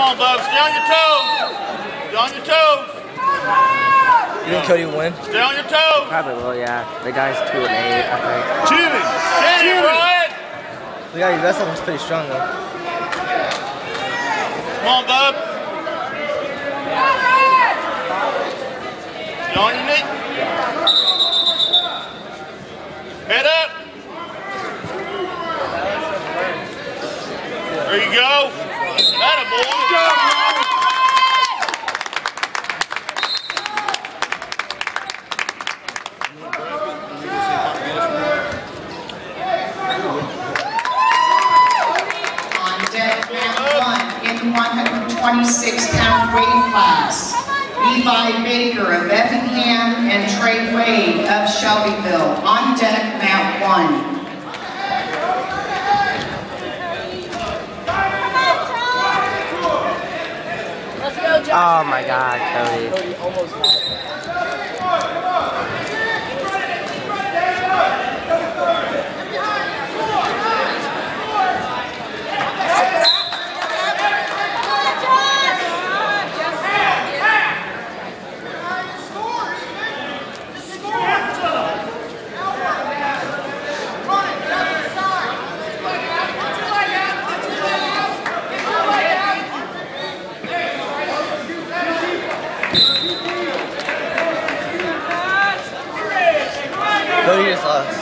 on, Bub. Stay on your toes. Stay on your toes. You think Cody will win? Stay on your toes. Probably will, yeah. The guy's 2 and 8, I think. Jimmy. Steady, Ryan. The guy you wrestled was pretty strong though. Come on, Bub. Stay on your knee. Head up. There you go. That boy. On deck, round one, in the 126-pound weight class. Levi Baker of Effingham and Trey Wade of Shelbyville. On deck, mount one. Oh my god, Cody. What are lost.